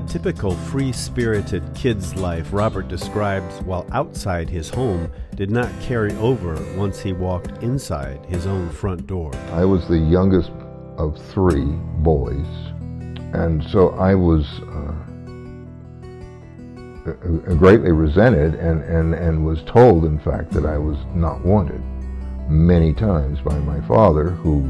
typical free spirited kid's life Robert describes while outside his home did not carry over once he walked inside his own front door. I was the youngest of three boys, and so I was uh, greatly resented and, and, and was told, in fact, that I was not wanted many times by my father, who,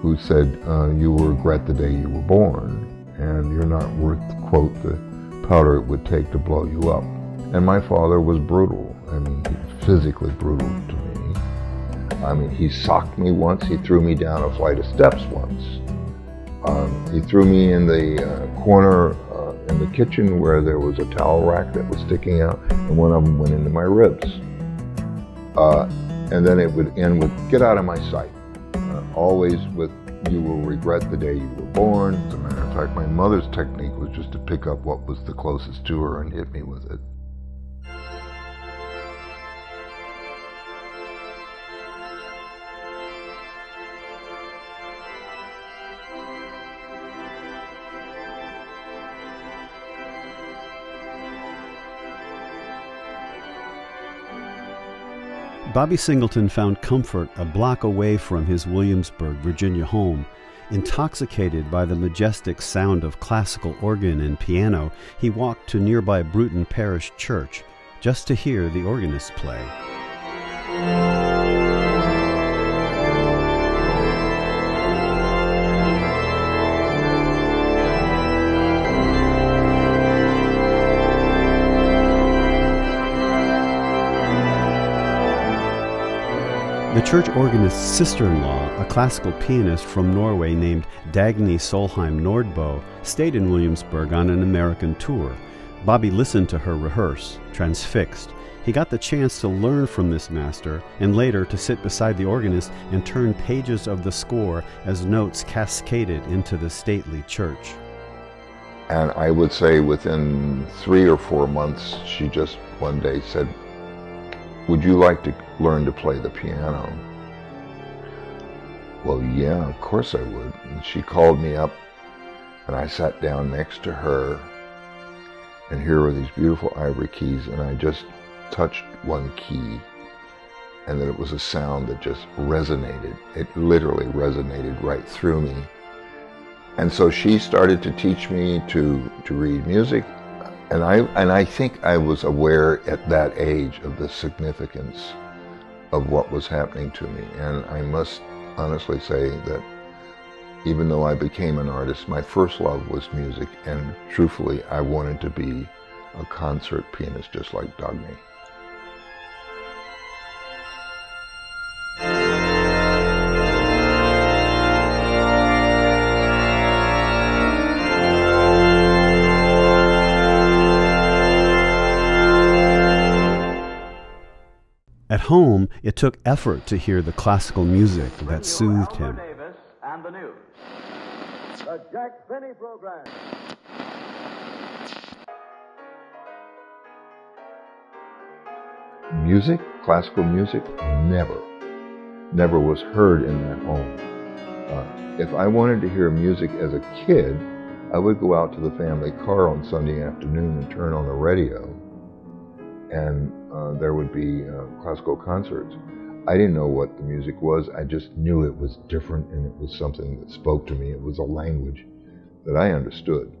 who said, uh, You will regret the day you were born and you're not worth, quote, the powder it would take to blow you up. And my father was brutal. I mean, physically brutal to me. I mean, he socked me once. He threw me down a flight of steps once. Um, he threw me in the uh, corner uh, in the kitchen where there was a towel rack that was sticking out, and one of them went into my ribs. Uh, and then it would end with, get out of my sight. Uh, always with, you will regret the day you were born. Fact, my mother's technique was just to pick up what was the closest to her and hit me with it. Bobby Singleton found comfort a block away from his Williamsburg, Virginia home Intoxicated by the majestic sound of classical organ and piano, he walked to nearby Bruton Parish Church just to hear the organist play. The church organist's sister in law, a classical pianist from Norway named Dagny Solheim Nordbo, stayed in Williamsburg on an American tour. Bobby listened to her rehearse, transfixed. He got the chance to learn from this master and later to sit beside the organist and turn pages of the score as notes cascaded into the stately church. And I would say within three or four months, she just one day said, would you like to learn to play the piano? Well, yeah, of course I would. And she called me up, and I sat down next to her, and here were these beautiful ivory keys, and I just touched one key, and then it was a sound that just resonated. It literally resonated right through me. And so she started to teach me to, to read music, and I, and I think I was aware at that age of the significance of what was happening to me. And I must honestly say that even though I became an artist, my first love was music. And truthfully, I wanted to be a concert pianist just like Dagny. At home, it took effort to hear the classical music that soothed him. The Jack Benny Program. Music, classical music, never, never was heard in that home. Uh, if I wanted to hear music as a kid, I would go out to the family car on Sunday afternoon and turn on the radio and uh, there would be uh, classical concerts. I didn't know what the music was. I just knew it was different and it was something that spoke to me. It was a language that I understood.